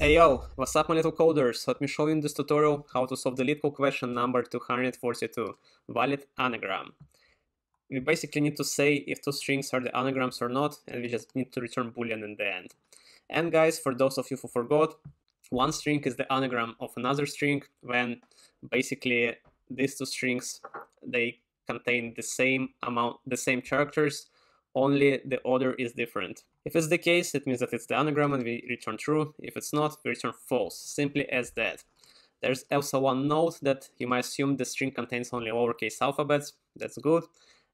Hey yo, what's up my little coders? Let me show you in this tutorial how to solve the LeetCode question number 242, valid anagram. We basically need to say if two strings are the anagrams or not, and we just need to return boolean in the end. And guys, for those of you who forgot, one string is the anagram of another string when basically these two strings, they contain the same amount, the same characters, only the order is different. If it's the case, it means that it's the anagram and we return true. If it's not, we return false, simply as that. There's also one note that you might assume the string contains only lowercase alphabets. That's good.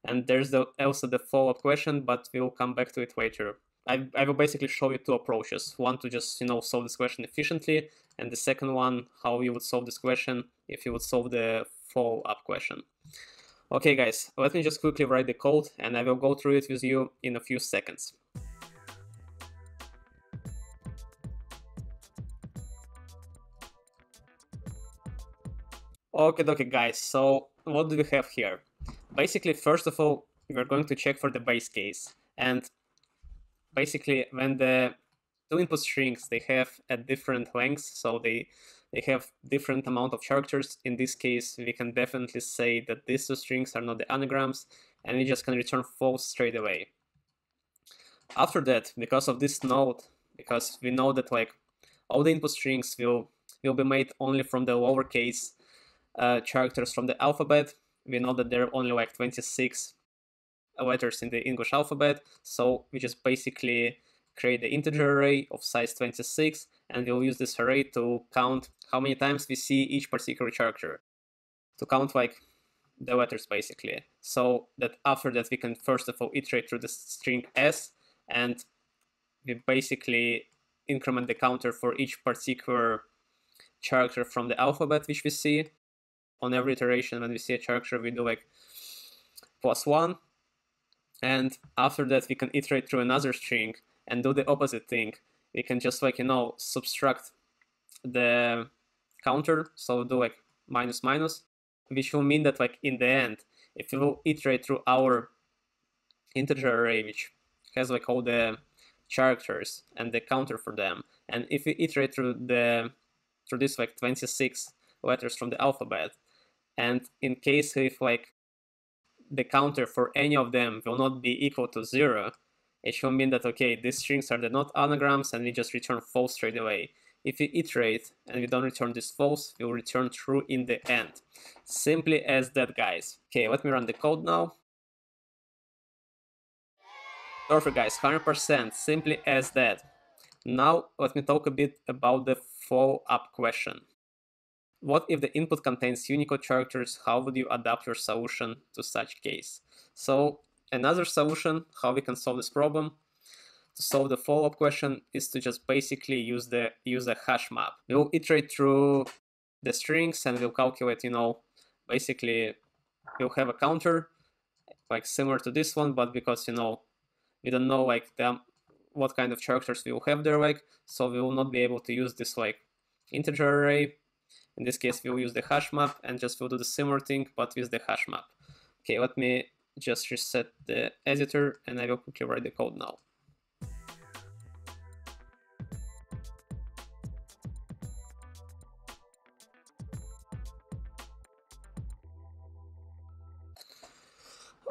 And there's the, also the follow-up question, but we'll come back to it later. I, I will basically show you two approaches. One to just, you know, solve this question efficiently, and the second one, how you would solve this question if you would solve the follow-up question. Okay guys, let me just quickly write the code and I will go through it with you in a few seconds. Okay, okay guys, so what do we have here? Basically, first of all, we're going to check for the base case. And basically, when the two input strings, they have a different length, so they they have different amount of characters. In this case, we can definitely say that these two strings are not the anagrams, and we just can return false straight away. After that, because of this node, because we know that like all the input strings will will be made only from the lowercase uh, characters from the alphabet. We know that there are only like 26 letters in the English alphabet, so we just basically create the integer array of size 26 and we'll use this array to count how many times we see each particular character. To count like the letters basically. So that after that we can first of all iterate through the string s and we basically increment the counter for each particular character from the alphabet which we see. On every iteration when we see a character we do like plus one. And after that we can iterate through another string and do the opposite thing we can just like you know subtract the counter. So do like minus minus which will mean that like in the end if we will iterate through our integer array which has like all the characters and the counter for them and if we iterate through the through this like 26 letters from the alphabet and in case if like the counter for any of them will not be equal to zero, it should mean that, okay, these strings are the not anagrams and we just return false straight away. If we iterate and we don't return this false, we'll return true in the end. Simply as that, guys. Okay, let me run the code now. Perfect, guys, 100%, simply as that. Now, let me talk a bit about the follow-up question. What if the input contains Unicode characters? How would you adapt your solution to such case? So another solution, how we can solve this problem, to solve the follow-up question is to just basically use the use the hash map. We'll iterate through the strings and we'll calculate, you know, basically we'll have a counter like similar to this one, but because you know we don't know like the what kind of characters we will have there like, so we will not be able to use this like integer array in this case, we'll use the hash map and just we'll do the similar thing, but with the hash map. Okay, let me just reset the editor and I will quickly write the code now.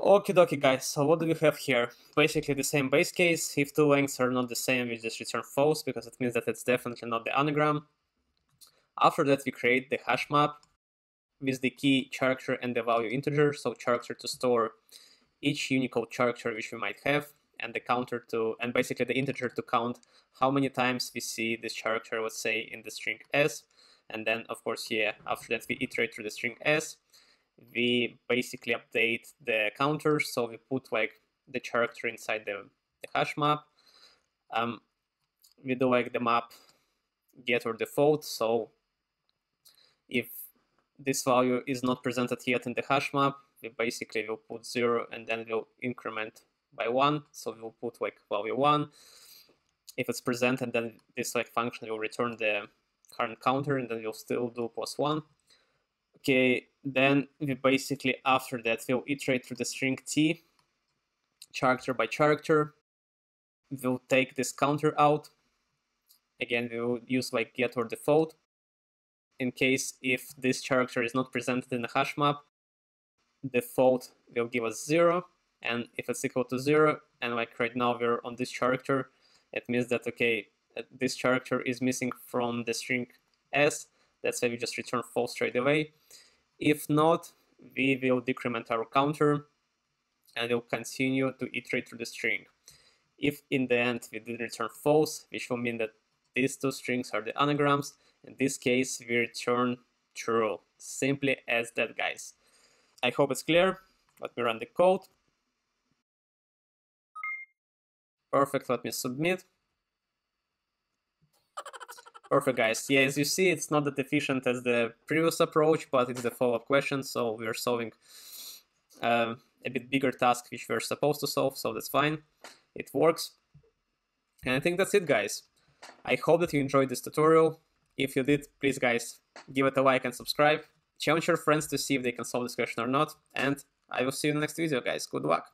Okay, dokie guys, so what do we have here? Basically the same base case, if two lengths are not the same, we just return false because it means that it's definitely not the anagram. After that, we create the hash map with the key character and the value integer, so character to store each Unicode character which we might have, and the counter to, and basically the integer to count how many times we see this character, let's say, in the string s, and then, of course, yeah, after that we iterate through the string s, we basically update the counter, so we put like the character inside the, the hash map. Um, we do like the map get or default, so if this value is not presented yet in the hash map, we basically will put 0 and then we'll increment by 1. So we'll put like value 1. If it's presented, then this like function will return the current counter and then we'll still do plus 1. Okay, then we basically after that we'll iterate through the string t character by character. We'll take this counter out again, we will use like get or default in case if this character is not presented in the hash map, default will give us zero. And if it's equal to zero, and like right now we're on this character, it means that, okay, uh, this character is missing from the string s. That's why we just return false straight away. If not, we will decrement our counter and we'll continue to iterate through the string. If in the end we did return false, which will mean that these two strings are the anagrams, in this case we return true. Simply as that, guys. I hope it's clear. Let me run the code. Perfect, let me submit. Perfect, guys. Yeah, as you see, it's not that efficient as the previous approach, but it's the follow-up question, so we're solving um, a bit bigger task which we're supposed to solve, so that's fine. It works. And I think that's it, guys. I hope that you enjoyed this tutorial. If you did, please, guys, give it a like and subscribe. Challenge your friends to see if they can solve this question or not. And I will see you in the next video, guys. Good luck.